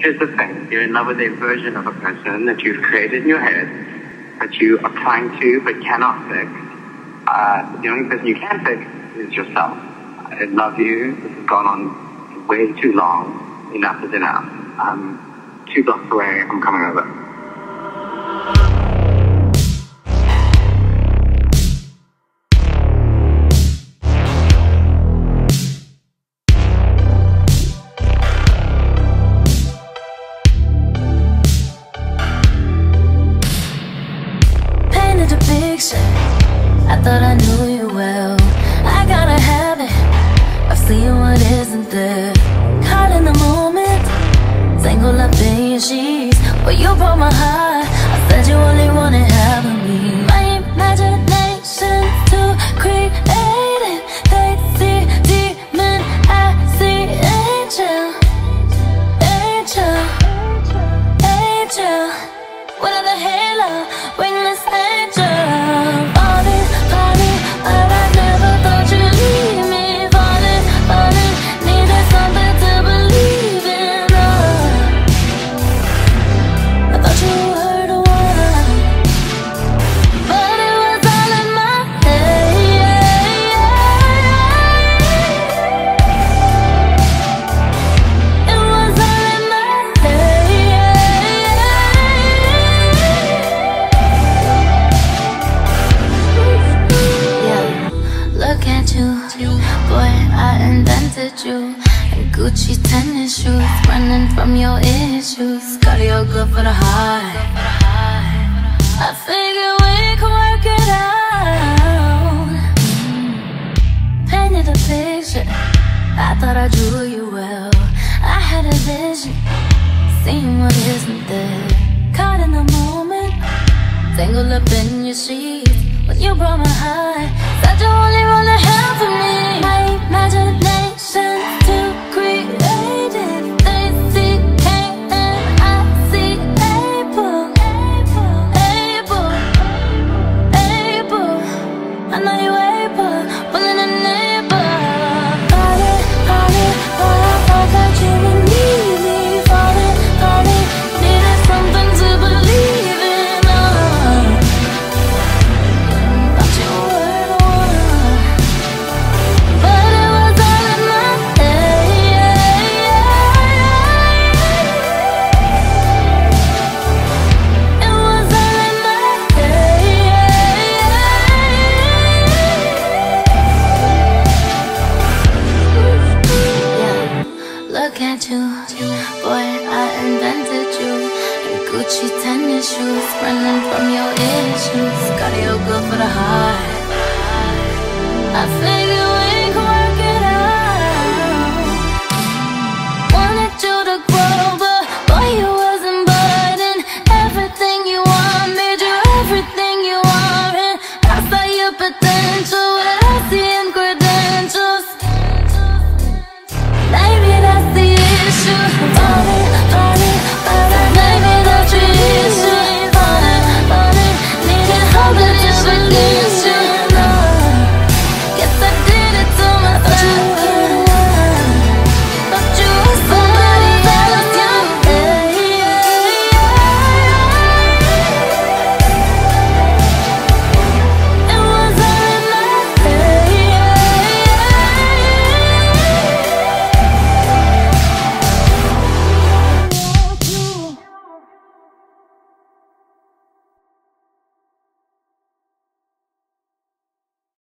here's the thing. You're in love with a version of a person that you've created in your head, that you are trying to but cannot fix. Uh, the only person you can fix is yourself. I love you. This has gone on way too long. Enough is enough. I'm two blocks away. I'm coming over. Thought I knew you well. I got a habit of seeing what isn't there. Caught in the moment. Tangled up in your sheets. But you broke my heart. I said you only wanted half of me. My imagination too creative you. And Gucci tennis shoes Running from your issues. Cardio good for the high. I figure we could work it out. Painted a picture. I thought I drew you well. I had a vision. Seeing what isn't there. Caught in the moment. Tangled up in your sheets. When you broke my heart Said you only want to help me at you. Boy, I invented you. In Gucci tennis shoes Running from your issues. Cardio good for the heart I figure